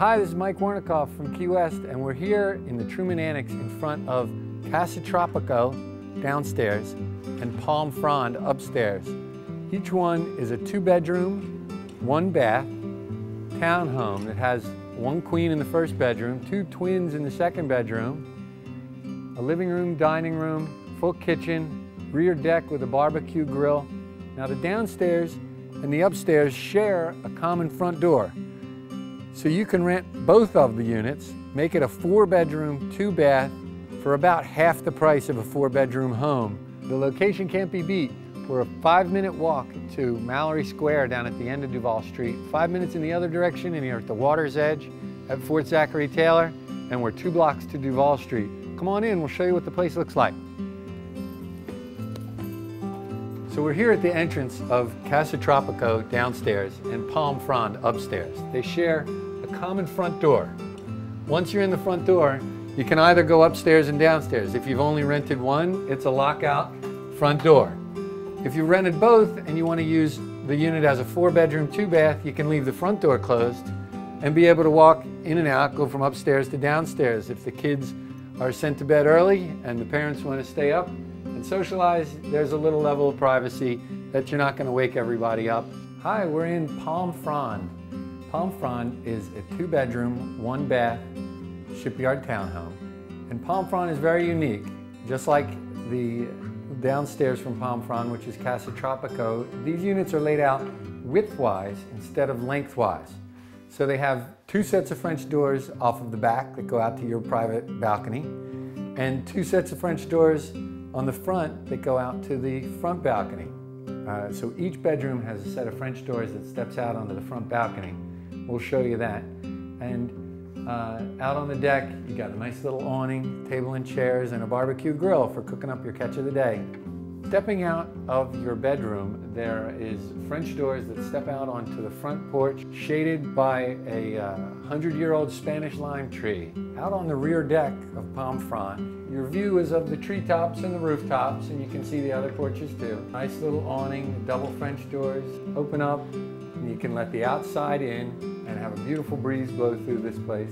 Hi, this is Mike Wernicoff from Key West, and we're here in the Truman Annex in front of Casa Tropico downstairs and Palm Frond upstairs. Each one is a two bedroom, one bath townhome that has one queen in the first bedroom, two twins in the second bedroom, a living room, dining room, full kitchen, rear deck with a barbecue grill. Now the downstairs and the upstairs share a common front door. So you can rent both of the units, make it a four bedroom, two bath for about half the price of a four bedroom home. The location can't be beat. We're a five minute walk to Mallory Square down at the end of Duval Street, five minutes in the other direction and you're at the water's edge at Fort Zachary Taylor, and we're two blocks to Duval Street. Come on in, we'll show you what the place looks like. So we're here at the entrance of Casa Tropico downstairs and Palm Frond upstairs. They share a common front door. Once you're in the front door, you can either go upstairs and downstairs. If you've only rented one, it's a lockout front door. If you rented both and you want to use the unit as a four bedroom, two bath, you can leave the front door closed and be able to walk in and out, go from upstairs to downstairs. If the kids are sent to bed early and the parents want to stay up and socialize, there's a little level of privacy that you're not going to wake everybody up. Hi, we're in Palm Frond. Palm Frond is a two bedroom, one bath shipyard townhome. And Palm Frond is very unique. Just like the downstairs from Palm Frond, which is Casa Tropico, these units are laid out widthwise instead of lengthwise. So they have two sets of French doors off of the back that go out to your private balcony, and two sets of French doors on the front that go out to the front balcony. Uh, so each bedroom has a set of French doors that steps out onto the front balcony. We'll show you that. And uh, out on the deck, you got a nice little awning, table and chairs, and a barbecue grill for cooking up your catch of the day. Stepping out of your bedroom, there is French doors that step out onto the front porch, shaded by a 100-year-old uh, Spanish lime tree. Out on the rear deck of Palm Frond, your view is of the treetops and the rooftops, and you can see the other porches too. Nice little awning, double French doors, open up, and you can let the outside in and have a beautiful breeze blow through this place.